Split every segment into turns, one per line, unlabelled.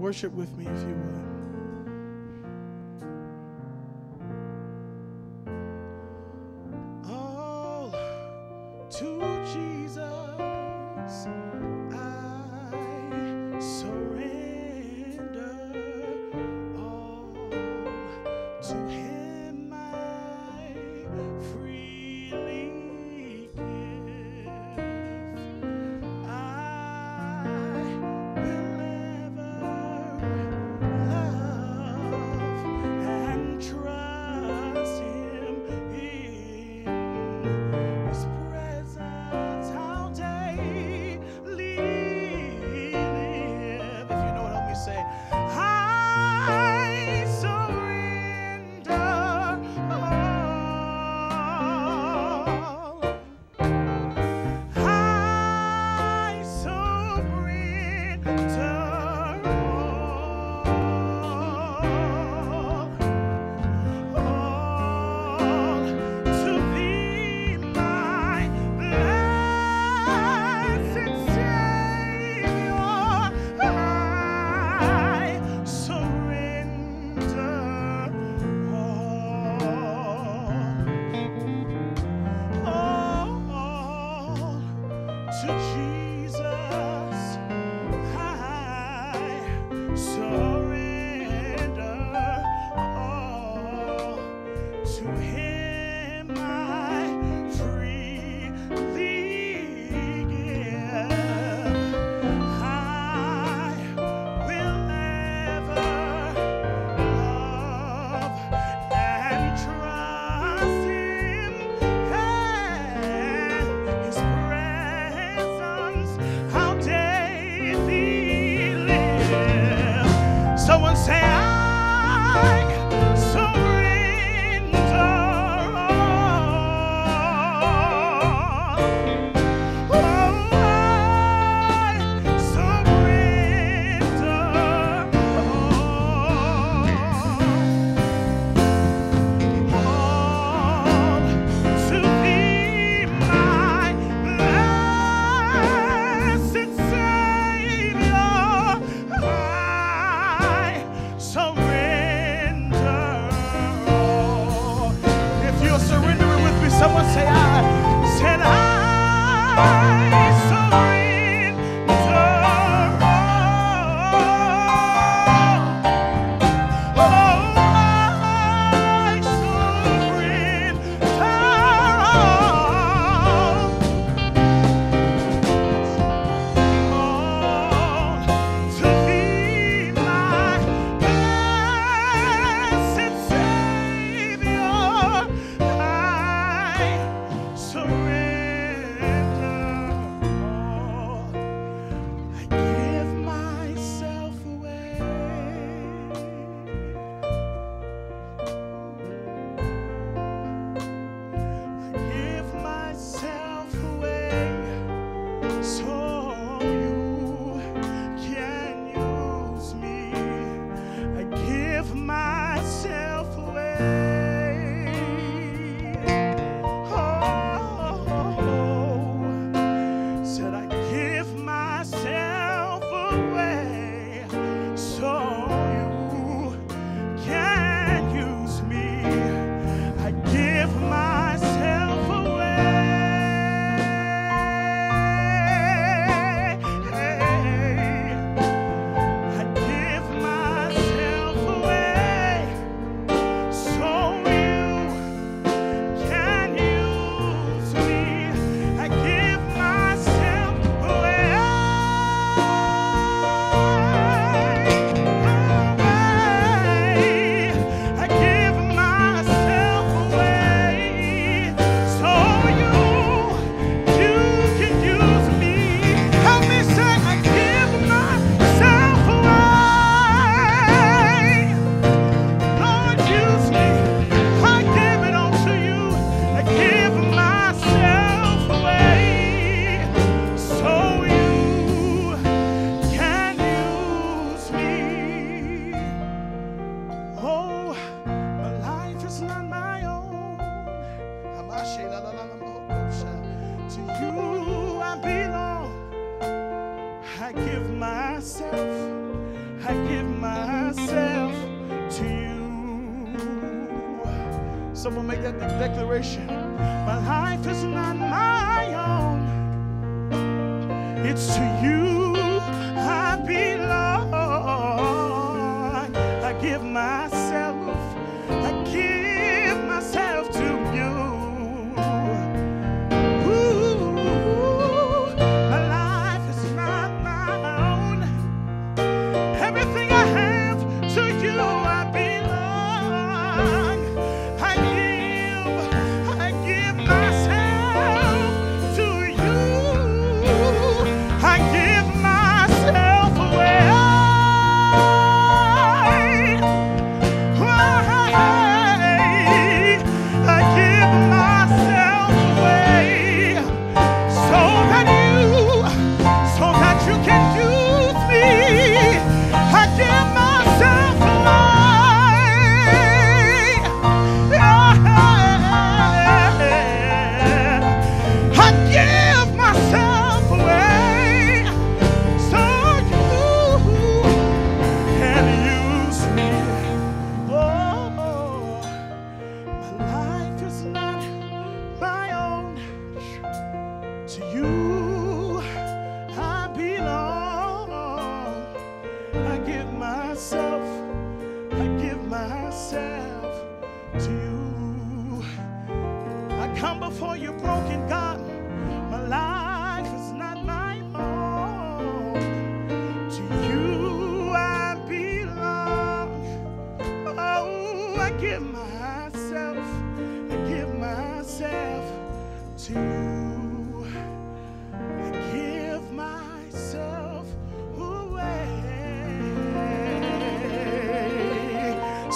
Worship with me if you would. Surrender To you I belong. I give myself. I give myself to you. Someone make that declaration. My life is not my own. It's to you I belong. I give myself.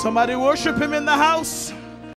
Somebody worship him in the house.